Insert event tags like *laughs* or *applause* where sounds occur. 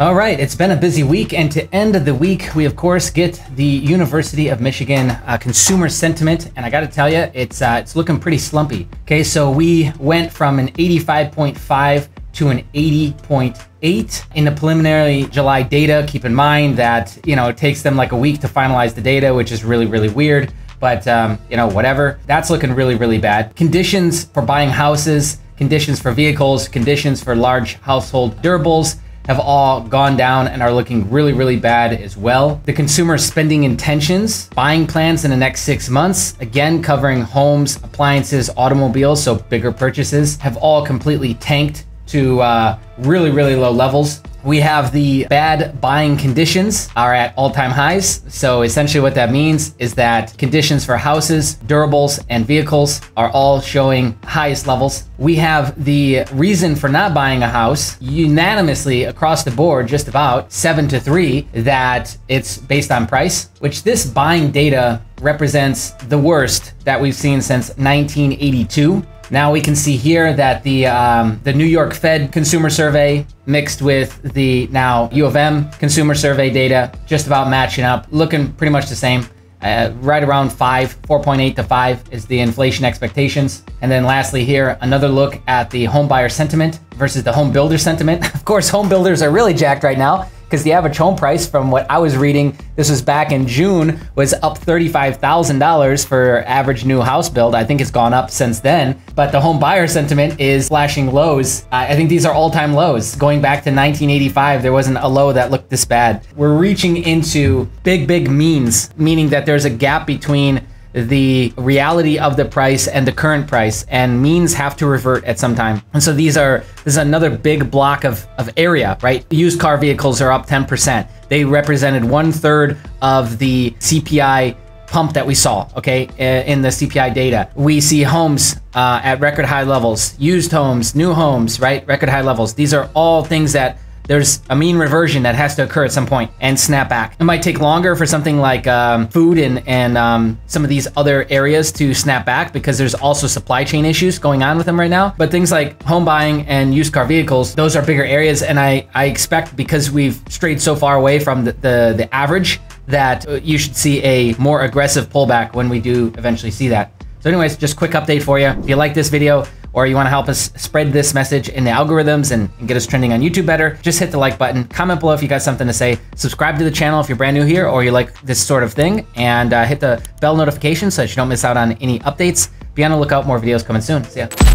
All right, it's been a busy week, and to end the week, we of course get the University of Michigan uh, consumer sentiment, and I got to tell you, it's uh, it's looking pretty slumpy. Okay, so we went from an 85.5 to an 80.8 in the preliminary July data. Keep in mind that you know it takes them like a week to finalize the data, which is really really weird. But um, you know whatever, that's looking really really bad. Conditions for buying houses, conditions for vehicles, conditions for large household durables have all gone down and are looking really, really bad as well. The consumer spending intentions, buying plans in the next six months, again, covering homes, appliances, automobiles, so bigger purchases, have all completely tanked to uh, really, really low levels. We have the bad buying conditions are at all-time highs. So essentially what that means is that conditions for houses, durables, and vehicles are all showing highest levels. We have the reason for not buying a house unanimously across the board, just about seven to three, that it's based on price, which this buying data represents the worst that we've seen since 1982. Now we can see here that the um, the New York Fed consumer survey mixed with the now U of M consumer survey data just about matching up, looking pretty much the same. Uh, right around 5, 4.8 to 5 is the inflation expectations. And then lastly here, another look at the home buyer sentiment versus the home builder sentiment. *laughs* Of course, home builders are really jacked right now because the average home price from what I was reading, this was back in June, was up $35,000 for average new house build. I think it's gone up since then, but the home buyer sentiment is flashing lows. I think these are all-time lows. Going back to 1985, there wasn't a low that looked this bad. We're reaching into big, big means, meaning that there's a gap between the reality of the price and the current price and means have to revert at some time. And so these are this is another big block of, of area, right? Used car vehicles are up 10%. They represented one third of the CPI pump that we saw, okay, in the CPI data. We see homes uh, at record high levels, used homes, new homes, right? Record high levels. These are all things that there's a mean reversion that has to occur at some point and snap back. It might take longer for something like um, food and, and um, some of these other areas to snap back because there's also supply chain issues going on with them right now. But things like home buying and used car vehicles, those are bigger areas. And I, I expect because we've strayed so far away from the, the, the average that you should see a more aggressive pullback when we do eventually see that. So anyways, just quick update for you. If you like this video, or you want to help us spread this message in the algorithms and, and, get us trending on YouTube better, just hit the like button. Comment below if you got something to say. Subscribe to the channel if you're brand new here or you like this sort of thing. And uh, hit the bell notification so that you don't miss out on any updates. Be on the lookout, more videos coming soon. See ya.